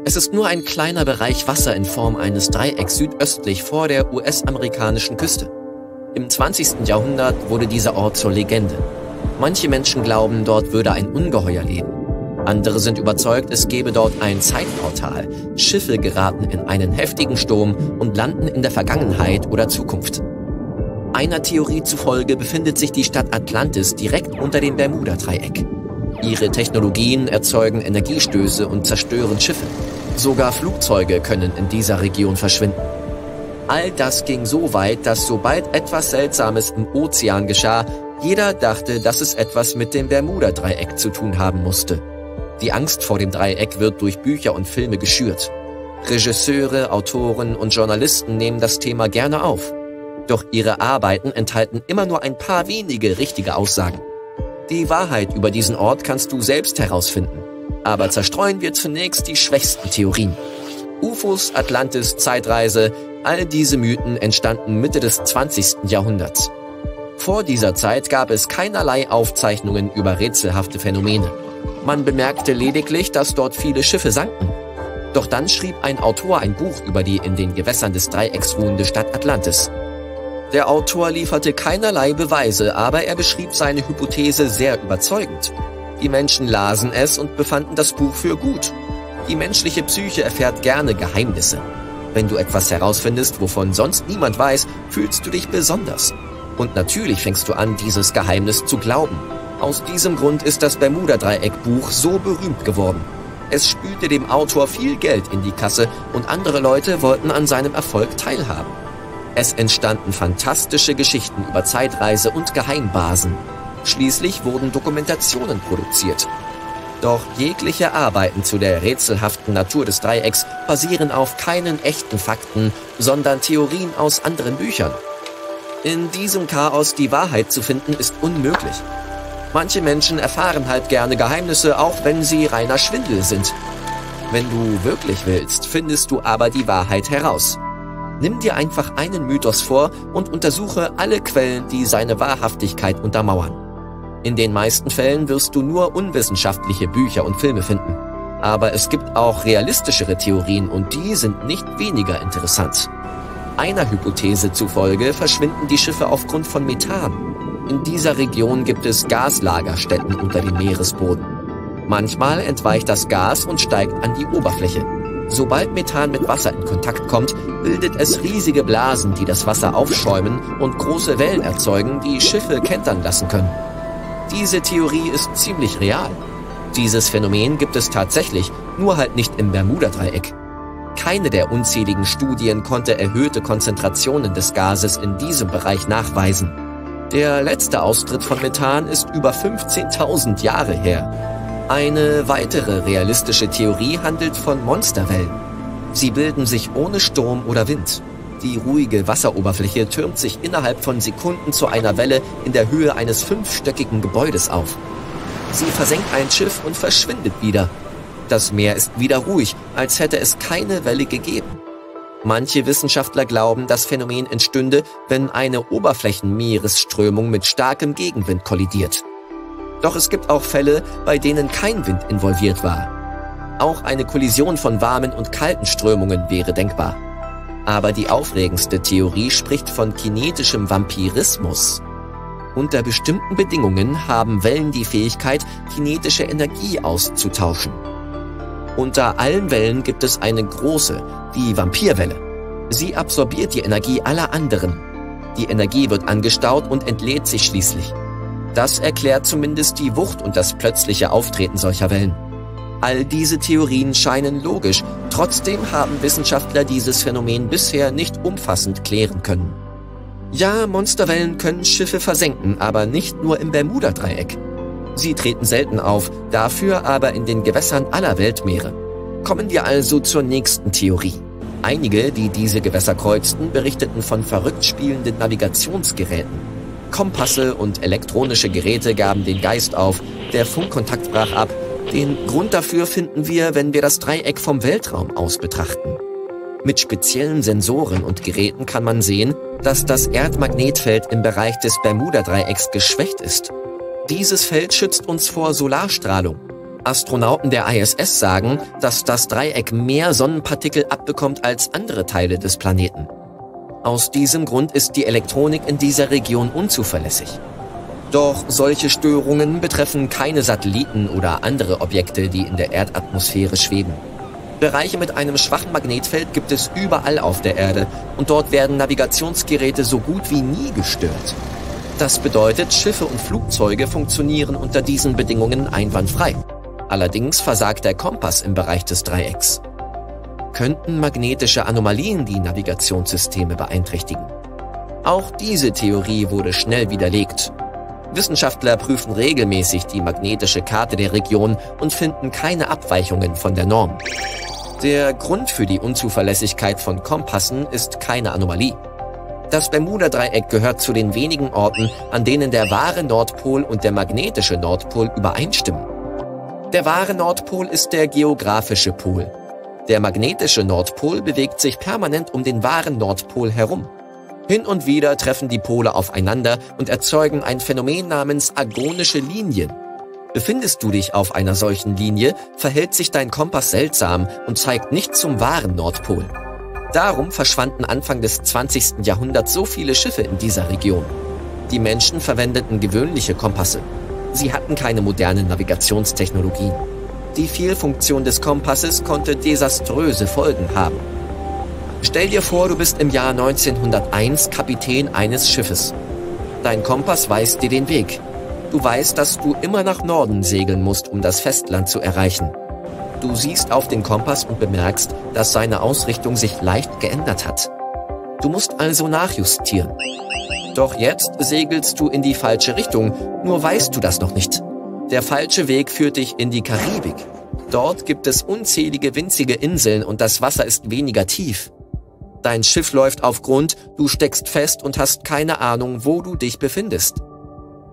Es ist nur ein kleiner Bereich Wasser in Form eines Dreiecks südöstlich vor der US-amerikanischen Küste. Im 20. Jahrhundert wurde dieser Ort zur Legende. Manche Menschen glauben, dort würde ein Ungeheuer leben. Andere sind überzeugt, es gebe dort ein Zeitportal. Schiffe geraten in einen heftigen Sturm und landen in der Vergangenheit oder Zukunft. Einer Theorie zufolge befindet sich die Stadt Atlantis direkt unter dem Bermuda-Dreieck. Ihre Technologien erzeugen Energiestöße und zerstören Schiffe. Sogar Flugzeuge können in dieser Region verschwinden. All das ging so weit, dass sobald etwas Seltsames im Ozean geschah, jeder dachte, dass es etwas mit dem Bermuda-Dreieck zu tun haben musste. Die Angst vor dem Dreieck wird durch Bücher und Filme geschürt. Regisseure, Autoren und Journalisten nehmen das Thema gerne auf. Doch ihre Arbeiten enthalten immer nur ein paar wenige richtige Aussagen. Die Wahrheit über diesen Ort kannst du selbst herausfinden. Aber zerstreuen wir zunächst die schwächsten Theorien. UFOs, Atlantis, Zeitreise, all diese Mythen entstanden Mitte des 20. Jahrhunderts. Vor dieser Zeit gab es keinerlei Aufzeichnungen über rätselhafte Phänomene. Man bemerkte lediglich, dass dort viele Schiffe sanken. Doch dann schrieb ein Autor ein Buch über die in den Gewässern des Dreiecks ruhende Stadt Atlantis. Der Autor lieferte keinerlei Beweise, aber er beschrieb seine Hypothese sehr überzeugend. Die Menschen lasen es und befanden das Buch für gut. Die menschliche Psyche erfährt gerne Geheimnisse. Wenn du etwas herausfindest, wovon sonst niemand weiß, fühlst du dich besonders. Und natürlich fängst du an, dieses Geheimnis zu glauben. Aus diesem Grund ist das Bermuda-Dreieck-Buch so berühmt geworden. Es spülte dem Autor viel Geld in die Kasse und andere Leute wollten an seinem Erfolg teilhaben. Es entstanden fantastische Geschichten über Zeitreise und Geheimbasen. Schließlich wurden Dokumentationen produziert. Doch jegliche Arbeiten zu der rätselhaften Natur des Dreiecks basieren auf keinen echten Fakten, sondern Theorien aus anderen Büchern. In diesem Chaos die Wahrheit zu finden, ist unmöglich. Manche Menschen erfahren halt gerne Geheimnisse, auch wenn sie reiner Schwindel sind. Wenn du wirklich willst, findest du aber die Wahrheit heraus. Nimm dir einfach einen Mythos vor und untersuche alle Quellen, die seine Wahrhaftigkeit untermauern. In den meisten Fällen wirst du nur unwissenschaftliche Bücher und Filme finden. Aber es gibt auch realistischere Theorien und die sind nicht weniger interessant. Einer Hypothese zufolge verschwinden die Schiffe aufgrund von Methan. In dieser Region gibt es Gaslagerstätten unter dem Meeresboden. Manchmal entweicht das Gas und steigt an die Oberfläche. Sobald Methan mit Wasser in Kontakt kommt, bildet es riesige Blasen, die das Wasser aufschäumen und große Wellen erzeugen, die Schiffe kentern lassen können. Diese Theorie ist ziemlich real. Dieses Phänomen gibt es tatsächlich, nur halt nicht im Bermuda-Dreieck. Keine der unzähligen Studien konnte erhöhte Konzentrationen des Gases in diesem Bereich nachweisen. Der letzte Austritt von Methan ist über 15.000 Jahre her. Eine weitere realistische Theorie handelt von Monsterwellen. Sie bilden sich ohne Sturm oder Wind. Die ruhige Wasseroberfläche türmt sich innerhalb von Sekunden zu einer Welle in der Höhe eines fünfstöckigen Gebäudes auf. Sie versenkt ein Schiff und verschwindet wieder. Das Meer ist wieder ruhig, als hätte es keine Welle gegeben. Manche Wissenschaftler glauben, das Phänomen entstünde, wenn eine Oberflächenmeeresströmung mit starkem Gegenwind kollidiert. Doch es gibt auch Fälle, bei denen kein Wind involviert war. Auch eine Kollision von warmen und kalten Strömungen wäre denkbar. Aber die aufregendste Theorie spricht von kinetischem Vampirismus. Unter bestimmten Bedingungen haben Wellen die Fähigkeit, kinetische Energie auszutauschen. Unter allen Wellen gibt es eine große, die Vampirwelle. Sie absorbiert die Energie aller anderen. Die Energie wird angestaut und entlädt sich schließlich. Das erklärt zumindest die Wucht und das plötzliche Auftreten solcher Wellen. All diese Theorien scheinen logisch, trotzdem haben Wissenschaftler dieses Phänomen bisher nicht umfassend klären können. Ja, Monsterwellen können Schiffe versenken, aber nicht nur im Bermuda-Dreieck. Sie treten selten auf, dafür aber in den Gewässern aller Weltmeere. Kommen wir also zur nächsten Theorie. Einige, die diese Gewässer kreuzten, berichteten von verrückt spielenden Navigationsgeräten. Kompasse und elektronische Geräte gaben den Geist auf, der Funkkontakt brach ab den Grund dafür finden wir, wenn wir das Dreieck vom Weltraum aus betrachten. Mit speziellen Sensoren und Geräten kann man sehen, dass das Erdmagnetfeld im Bereich des Bermuda-Dreiecks geschwächt ist. Dieses Feld schützt uns vor Solarstrahlung. Astronauten der ISS sagen, dass das Dreieck mehr Sonnenpartikel abbekommt als andere Teile des Planeten. Aus diesem Grund ist die Elektronik in dieser Region unzuverlässig. Doch solche Störungen betreffen keine Satelliten oder andere Objekte, die in der Erdatmosphäre schweben. Bereiche mit einem schwachen Magnetfeld gibt es überall auf der Erde und dort werden Navigationsgeräte so gut wie nie gestört. Das bedeutet, Schiffe und Flugzeuge funktionieren unter diesen Bedingungen einwandfrei. Allerdings versagt der Kompass im Bereich des Dreiecks. könnten magnetische Anomalien die Navigationssysteme beeinträchtigen. Auch diese Theorie wurde schnell widerlegt. Wissenschaftler prüfen regelmäßig die magnetische Karte der Region und finden keine Abweichungen von der Norm. Der Grund für die Unzuverlässigkeit von Kompassen ist keine Anomalie. Das Bermuda-Dreieck gehört zu den wenigen Orten, an denen der wahre Nordpol und der magnetische Nordpol übereinstimmen. Der wahre Nordpol ist der geografische Pol. Der magnetische Nordpol bewegt sich permanent um den wahren Nordpol herum. Hin und wieder treffen die Pole aufeinander und erzeugen ein Phänomen namens agonische Linien. Befindest du dich auf einer solchen Linie, verhält sich dein Kompass seltsam und zeigt nicht zum wahren Nordpol. Darum verschwanden Anfang des 20. Jahrhunderts so viele Schiffe in dieser Region. Die Menschen verwendeten gewöhnliche Kompasse. Sie hatten keine modernen Navigationstechnologien. Die Fehlfunktion des Kompasses konnte desaströse Folgen haben. Stell dir vor, du bist im Jahr 1901 Kapitän eines Schiffes. Dein Kompass weist dir den Weg. Du weißt, dass du immer nach Norden segeln musst, um das Festland zu erreichen. Du siehst auf den Kompass und bemerkst, dass seine Ausrichtung sich leicht geändert hat. Du musst also nachjustieren. Doch jetzt segelst du in die falsche Richtung, nur weißt du das noch nicht. Der falsche Weg führt dich in die Karibik. Dort gibt es unzählige winzige Inseln und das Wasser ist weniger tief. Dein Schiff läuft auf Grund, du steckst fest und hast keine Ahnung, wo du dich befindest.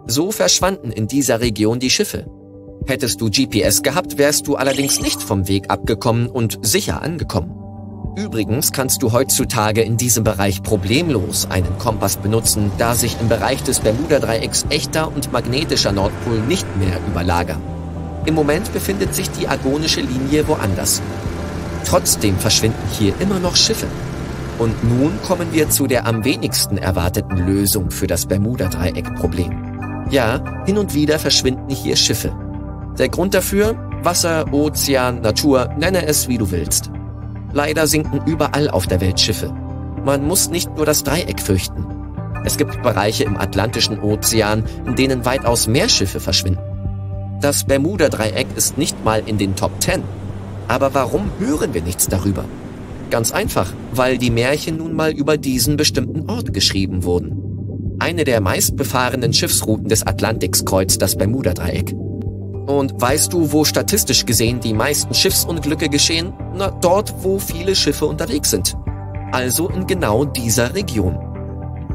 So verschwanden in dieser Region die Schiffe. Hättest du GPS gehabt, wärst du allerdings nicht vom Weg abgekommen und sicher angekommen. Übrigens kannst du heutzutage in diesem Bereich problemlos einen Kompass benutzen, da sich im Bereich des Bermuda-Dreiecks echter und magnetischer Nordpol nicht mehr überlagern. Im Moment befindet sich die agonische Linie woanders. Trotzdem verschwinden hier immer noch Schiffe. Und nun kommen wir zu der am wenigsten erwarteten Lösung für das Bermuda-Dreieck-Problem. Ja, hin und wieder verschwinden hier Schiffe. Der Grund dafür? Wasser, Ozean, Natur, nenne es wie du willst. Leider sinken überall auf der Welt Schiffe. Man muss nicht nur das Dreieck fürchten. Es gibt Bereiche im Atlantischen Ozean, in denen weitaus mehr Schiffe verschwinden. Das Bermuda-Dreieck ist nicht mal in den Top Ten. Aber warum hören wir nichts darüber? Ganz einfach, weil die Märchen nun mal über diesen bestimmten Ort geschrieben wurden. Eine der meistbefahrenen Schiffsrouten des Atlantiks kreuzt das Bermuda-Dreieck. Und weißt du, wo statistisch gesehen die meisten Schiffsunglücke geschehen? Na, dort, wo viele Schiffe unterwegs sind. Also in genau dieser Region.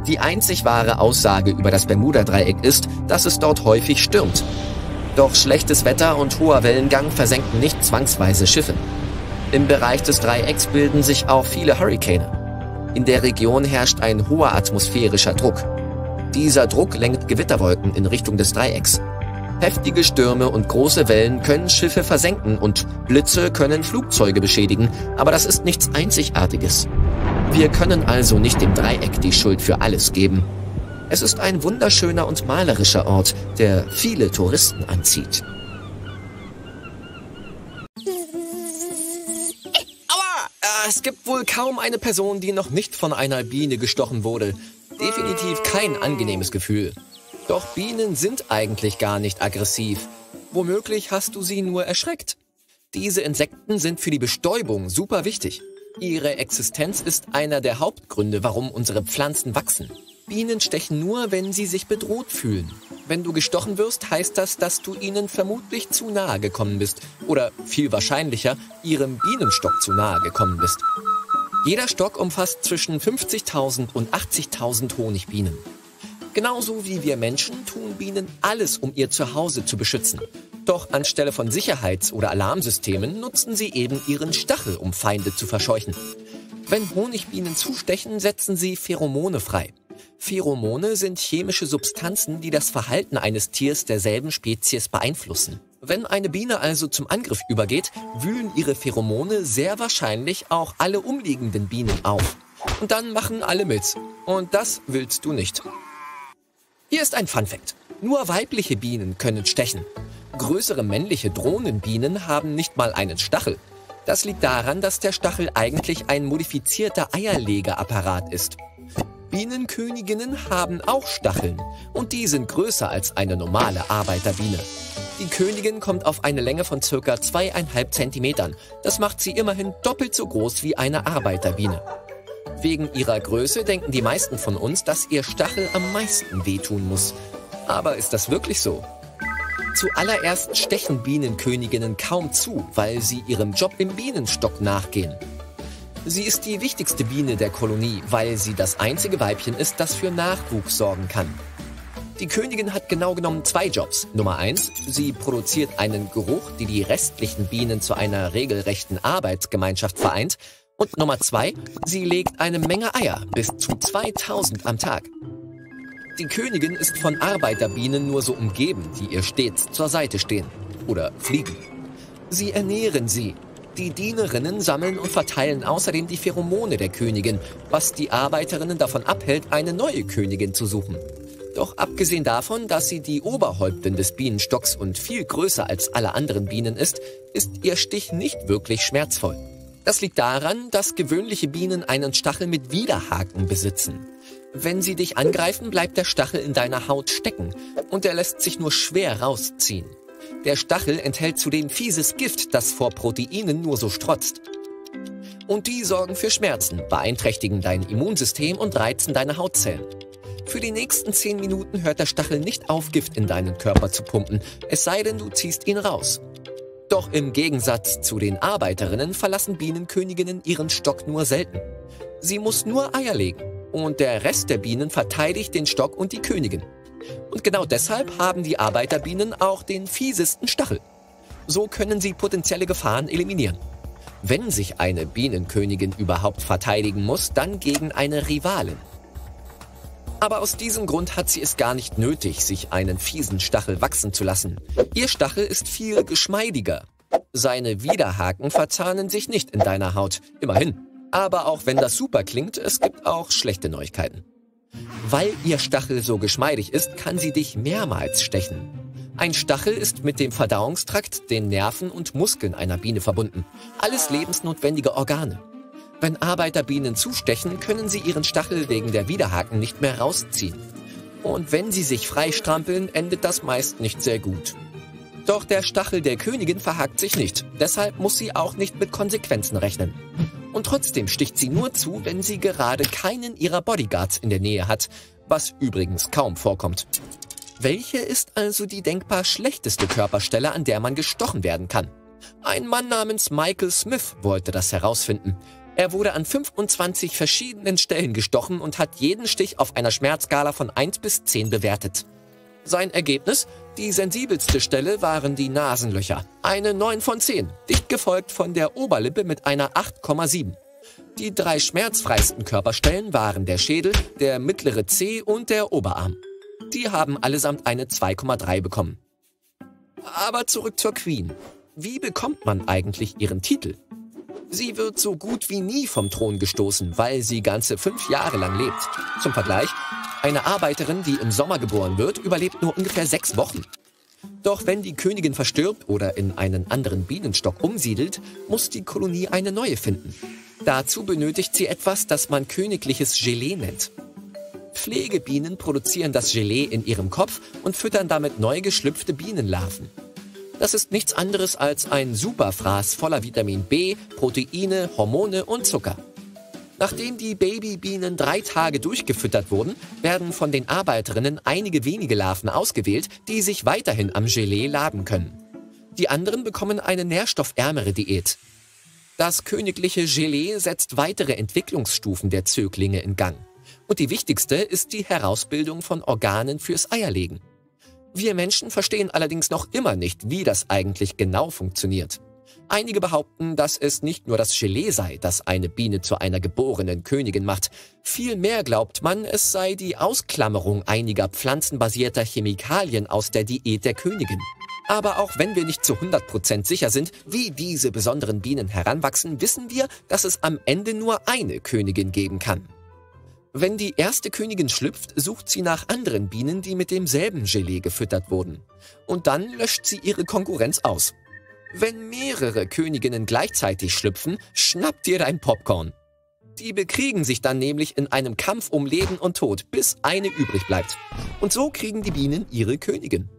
Die einzig wahre Aussage über das Bermuda-Dreieck ist, dass es dort häufig stürmt. Doch schlechtes Wetter und hoher Wellengang versenken nicht zwangsweise Schiffe. Im Bereich des Dreiecks bilden sich auch viele Hurrikane. In der Region herrscht ein hoher atmosphärischer Druck. Dieser Druck lenkt Gewitterwolken in Richtung des Dreiecks. Heftige Stürme und große Wellen können Schiffe versenken und Blitze können Flugzeuge beschädigen, aber das ist nichts Einzigartiges. Wir können also nicht dem Dreieck die Schuld für alles geben. Es ist ein wunderschöner und malerischer Ort, der viele Touristen anzieht. Aua! Äh, es gibt wohl kaum eine Person, die noch nicht von einer Biene gestochen wurde. Definitiv kein angenehmes Gefühl. Doch Bienen sind eigentlich gar nicht aggressiv. Womöglich hast du sie nur erschreckt. Diese Insekten sind für die Bestäubung super wichtig. Ihre Existenz ist einer der Hauptgründe, warum unsere Pflanzen wachsen. Bienen stechen nur, wenn sie sich bedroht fühlen. Wenn du gestochen wirst, heißt das, dass du ihnen vermutlich zu nahe gekommen bist. Oder viel wahrscheinlicher, ihrem Bienenstock zu nahe gekommen bist. Jeder Stock umfasst zwischen 50.000 und 80.000 Honigbienen. Genauso wie wir Menschen tun Bienen alles, um ihr Zuhause zu beschützen. Doch anstelle von Sicherheits- oder Alarmsystemen nutzen sie eben ihren Stachel, um Feinde zu verscheuchen. Wenn Honigbienen zustechen, setzen sie Pheromone frei. Pheromone sind chemische Substanzen, die das Verhalten eines Tiers derselben Spezies beeinflussen. Wenn eine Biene also zum Angriff übergeht, wühlen ihre Pheromone sehr wahrscheinlich auch alle umliegenden Bienen auf. Und dann machen alle mit. Und das willst du nicht. Hier ist ein Funfact. Nur weibliche Bienen können stechen. Größere männliche Drohnenbienen haben nicht mal einen Stachel. Das liegt daran, dass der Stachel eigentlich ein modifizierter Eierlegeapparat ist. Bienenköniginnen haben auch Stacheln und die sind größer als eine normale Arbeiterbiene. Die Königin kommt auf eine Länge von circa zweieinhalb Zentimetern. Das macht sie immerhin doppelt so groß wie eine Arbeiterbiene. Wegen ihrer Größe denken die meisten von uns, dass ihr Stachel am meisten wehtun muss. Aber ist das wirklich so? Zuallererst stechen Bienenköniginnen kaum zu, weil sie ihrem Job im Bienenstock nachgehen. Sie ist die wichtigste Biene der Kolonie, weil sie das einzige Weibchen ist, das für Nachwuchs sorgen kann. Die Königin hat genau genommen zwei Jobs. Nummer eins, sie produziert einen Geruch, die die restlichen Bienen zu einer regelrechten Arbeitsgemeinschaft vereint. Und Nummer zwei, sie legt eine Menge Eier, bis zu 2000 am Tag. Die Königin ist von Arbeiterbienen nur so umgeben, die ihr stets zur Seite stehen. Oder fliegen. Sie ernähren sie. Die Dienerinnen sammeln und verteilen außerdem die Pheromone der Königin, was die Arbeiterinnen davon abhält, eine neue Königin zu suchen. Doch abgesehen davon, dass sie die Oberhäuptin des Bienenstocks und viel größer als alle anderen Bienen ist, ist ihr Stich nicht wirklich schmerzvoll. Das liegt daran, dass gewöhnliche Bienen einen Stachel mit Widerhaken besitzen. Wenn sie dich angreifen, bleibt der Stachel in deiner Haut stecken und er lässt sich nur schwer rausziehen. Der Stachel enthält zudem fieses Gift, das vor Proteinen nur so strotzt. Und die sorgen für Schmerzen, beeinträchtigen dein Immunsystem und reizen deine Hautzellen. Für die nächsten 10 Minuten hört der Stachel nicht auf, Gift in deinen Körper zu pumpen, es sei denn, du ziehst ihn raus. Doch im Gegensatz zu den Arbeiterinnen verlassen Bienenköniginnen ihren Stock nur selten. Sie muss nur Eier legen und der Rest der Bienen verteidigt den Stock und die Königin. Und genau deshalb haben die Arbeiterbienen auch den fiesesten Stachel. So können sie potenzielle Gefahren eliminieren. Wenn sich eine Bienenkönigin überhaupt verteidigen muss, dann gegen eine Rivalin. Aber aus diesem Grund hat sie es gar nicht nötig, sich einen fiesen Stachel wachsen zu lassen. Ihr Stachel ist viel geschmeidiger. Seine Widerhaken verzahnen sich nicht in deiner Haut. Immerhin. Aber auch wenn das super klingt, es gibt auch schlechte Neuigkeiten. Weil ihr Stachel so geschmeidig ist, kann sie dich mehrmals stechen. Ein Stachel ist mit dem Verdauungstrakt, den Nerven und Muskeln einer Biene verbunden. Alles lebensnotwendige Organe. Wenn Arbeiterbienen zustechen, können sie ihren Stachel wegen der Widerhaken nicht mehr rausziehen. Und wenn sie sich freistrampeln, endet das meist nicht sehr gut. Doch der Stachel der Königin verhakt sich nicht. Deshalb muss sie auch nicht mit Konsequenzen rechnen. Und trotzdem sticht sie nur zu, wenn sie gerade keinen ihrer Bodyguards in der Nähe hat, was übrigens kaum vorkommt. Welche ist also die denkbar schlechteste Körperstelle, an der man gestochen werden kann? Ein Mann namens Michael Smith wollte das herausfinden. Er wurde an 25 verschiedenen Stellen gestochen und hat jeden Stich auf einer Schmerzskala von 1 bis 10 bewertet. Sein Ergebnis? Die sensibelste Stelle waren die Nasenlöcher. Eine 9 von 10, dicht gefolgt von der Oberlippe mit einer 8,7. Die drei schmerzfreisten Körperstellen waren der Schädel, der mittlere Zeh und der Oberarm. Die haben allesamt eine 2,3 bekommen. Aber zurück zur Queen. Wie bekommt man eigentlich ihren Titel? Sie wird so gut wie nie vom Thron gestoßen, weil sie ganze fünf Jahre lang lebt. Zum Vergleich, eine Arbeiterin, die im Sommer geboren wird, überlebt nur ungefähr sechs Wochen. Doch wenn die Königin verstirbt oder in einen anderen Bienenstock umsiedelt, muss die Kolonie eine neue finden. Dazu benötigt sie etwas, das man königliches Gelee nennt. Pflegebienen produzieren das Gelee in ihrem Kopf und füttern damit neu geschlüpfte Bienenlarven. Das ist nichts anderes als ein Superfraß voller Vitamin B, Proteine, Hormone und Zucker. Nachdem die Babybienen drei Tage durchgefüttert wurden, werden von den Arbeiterinnen einige wenige Larven ausgewählt, die sich weiterhin am Gelee laben können. Die anderen bekommen eine nährstoffärmere Diät. Das königliche Gelee setzt weitere Entwicklungsstufen der Zöglinge in Gang. Und die wichtigste ist die Herausbildung von Organen fürs Eierlegen. Wir Menschen verstehen allerdings noch immer nicht, wie das eigentlich genau funktioniert. Einige behaupten, dass es nicht nur das Gelee sei, das eine Biene zu einer geborenen Königin macht. Vielmehr glaubt man, es sei die Ausklammerung einiger pflanzenbasierter Chemikalien aus der Diät der Königin. Aber auch wenn wir nicht zu 100% sicher sind, wie diese besonderen Bienen heranwachsen, wissen wir, dass es am Ende nur eine Königin geben kann. Wenn die erste Königin schlüpft, sucht sie nach anderen Bienen, die mit demselben Gelee gefüttert wurden. Und dann löscht sie ihre Konkurrenz aus. Wenn mehrere Königinnen gleichzeitig schlüpfen, schnappt ihr dein Popcorn. Die bekriegen sich dann nämlich in einem Kampf um Leben und Tod, bis eine übrig bleibt. Und so kriegen die Bienen ihre Königin.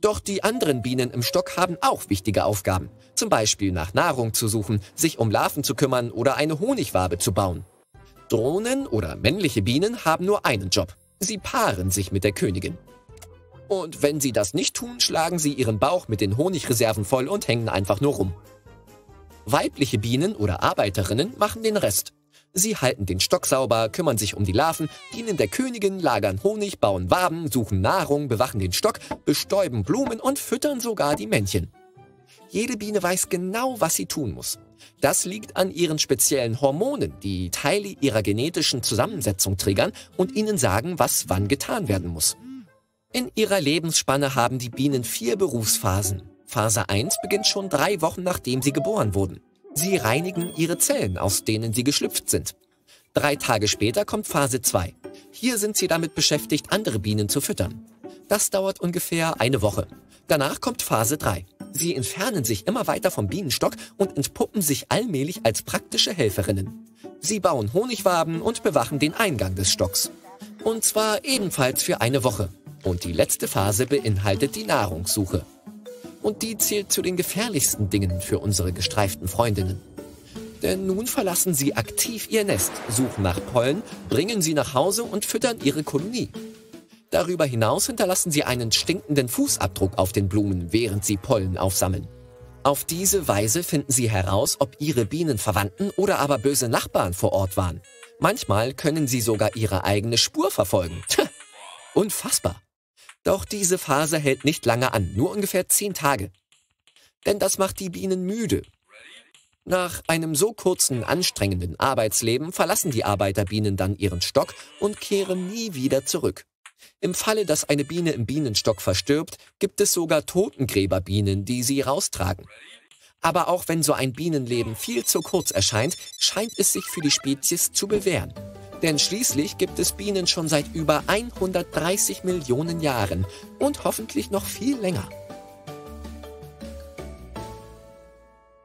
Doch die anderen Bienen im Stock haben auch wichtige Aufgaben. Zum Beispiel nach Nahrung zu suchen, sich um Larven zu kümmern oder eine Honigwabe zu bauen. Drohnen oder männliche Bienen haben nur einen Job. Sie paaren sich mit der Königin. Und wenn sie das nicht tun, schlagen sie ihren Bauch mit den Honigreserven voll und hängen einfach nur rum. Weibliche Bienen oder Arbeiterinnen machen den Rest. Sie halten den Stock sauber, kümmern sich um die Larven, dienen der Königin, lagern Honig, bauen Waben, suchen Nahrung, bewachen den Stock, bestäuben Blumen und füttern sogar die Männchen. Jede Biene weiß genau, was sie tun muss. Das liegt an ihren speziellen Hormonen, die Teile ihrer genetischen Zusammensetzung triggern und ihnen sagen, was wann getan werden muss. In ihrer Lebensspanne haben die Bienen vier Berufsphasen. Phase 1 beginnt schon drei Wochen nachdem sie geboren wurden. Sie reinigen ihre Zellen, aus denen sie geschlüpft sind. Drei Tage später kommt Phase 2. Hier sind sie damit beschäftigt, andere Bienen zu füttern. Das dauert ungefähr eine Woche. Danach kommt Phase 3. Sie entfernen sich immer weiter vom Bienenstock und entpuppen sich allmählich als praktische Helferinnen. Sie bauen Honigwaben und bewachen den Eingang des Stocks. Und zwar ebenfalls für eine Woche. Und die letzte Phase beinhaltet die Nahrungssuche und die zählt zu den gefährlichsten Dingen für unsere gestreiften Freundinnen. Denn nun verlassen sie aktiv ihr Nest, suchen nach Pollen, bringen sie nach Hause und füttern ihre Kolonie. Darüber hinaus hinterlassen sie einen stinkenden Fußabdruck auf den Blumen, während sie Pollen aufsammeln. Auf diese Weise finden sie heraus, ob ihre Bienenverwandten oder aber böse Nachbarn vor Ort waren. Manchmal können sie sogar ihre eigene Spur verfolgen. Unfassbar. Doch diese Phase hält nicht lange an, nur ungefähr zehn Tage. Denn das macht die Bienen müde. Nach einem so kurzen, anstrengenden Arbeitsleben verlassen die Arbeiterbienen dann ihren Stock und kehren nie wieder zurück. Im Falle, dass eine Biene im Bienenstock verstirbt, gibt es sogar Totengräberbienen, die sie raustragen. Aber auch wenn so ein Bienenleben viel zu kurz erscheint, scheint es sich für die Spezies zu bewähren. Denn schließlich gibt es Bienen schon seit über 130 Millionen Jahren und hoffentlich noch viel länger.